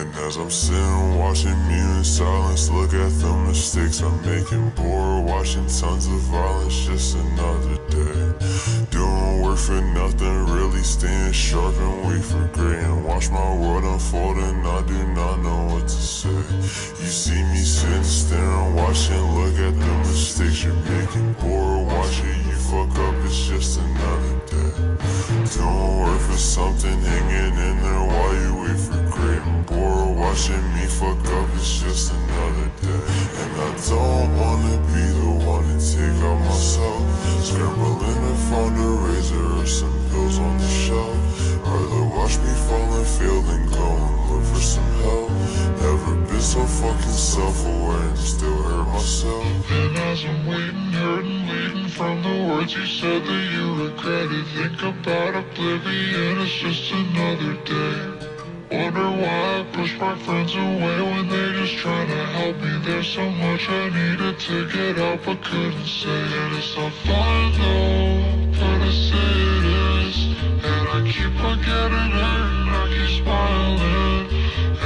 And as I'm sitting watching me in silence, look at the mistakes I'm making. Bored watching tons of violence, just another day. Doing work for nothing, really staying sharp and wait for gray. And watch my world unfold, and I do not know what to say. You see me sitting, staring, watching, look at the mistakes you're making. Bored watching you fuck up, it's just another watching me fuck up, it's just another day. And I don't wanna be the one to take out myself. Scrambling to find a razor or some pills on the shelf. Rather watch me fall and fail than go and look for some help. Never been so fucking self-aware and still hurt myself. And as I'm waiting, hurting, bleeding from the words you said that you regretted, think about oblivion, it's just another day. Wonder why I push my friends away when they just trying to help me. There's so much I needed to get out but couldn't say it. It's not fun though, but I say it is. And I keep on getting hurt and I keep smiling.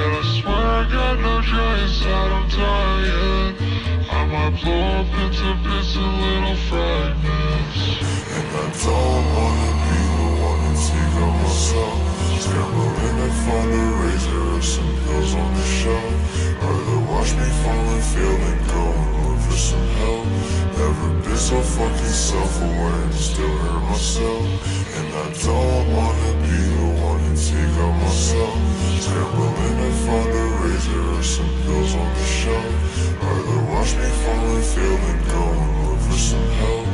And I swear I got no joy inside, I'm dying. I might blow up into bits Been so fucking self-aware and still hurt myself. And I don't wanna be the one to take out myself. Scrambling to find a razor or some pills on the shelf. Rather watch me fall and fail than go and look for some help.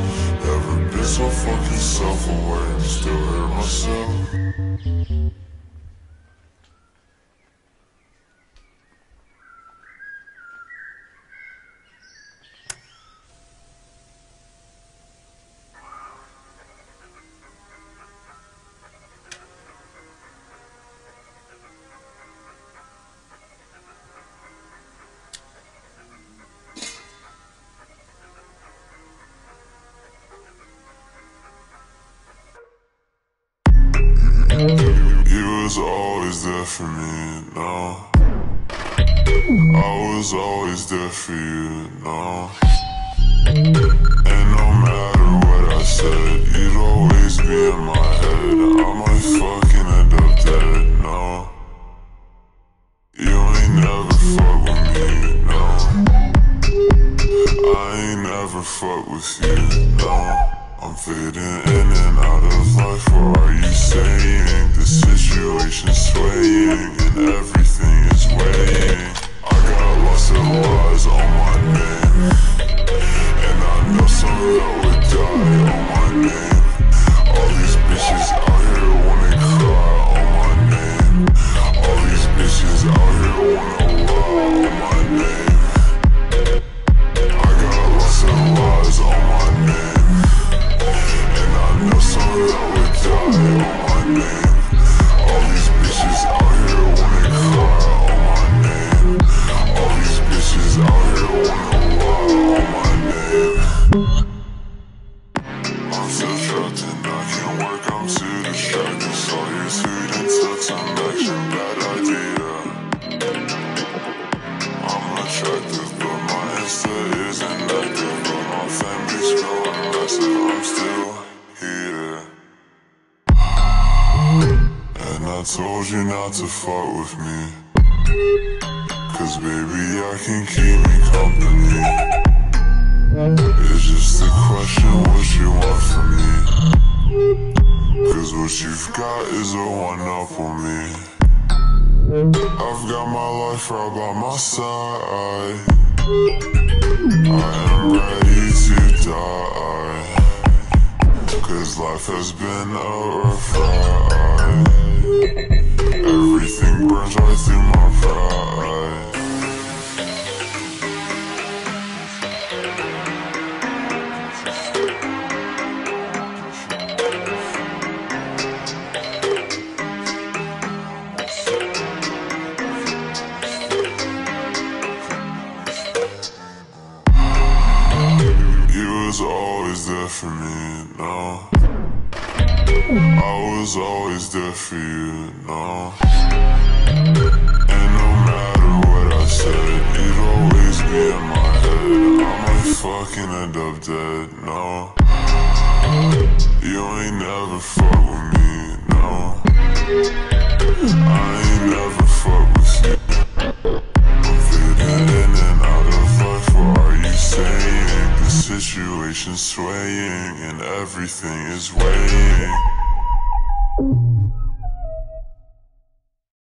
Never been so fucking self-aware and still hurt myself. You was always there for me, no. I was always there for you, no. And no matter what I said, you'd always be in my head. I might fucking end up dead, no. You ain't never fuck with me, no. I ain't never fuck with you, no. I'm fading in and out of life. What are you saying? The situation's swaying and everything I told you not to fuck with me. Cause baby, I can keep me company. It's just a question what you want from me. Cause what you've got is a one up on me. I've got my life right by my side. I am ready to die. Cause life has been a rough ride. Everything burns right through my pride. For me, no. I was always there for you, no. And no matter what I said You'd always be in my head I might fucking end up dead, no You ain't never fuck swaying and everything is weighing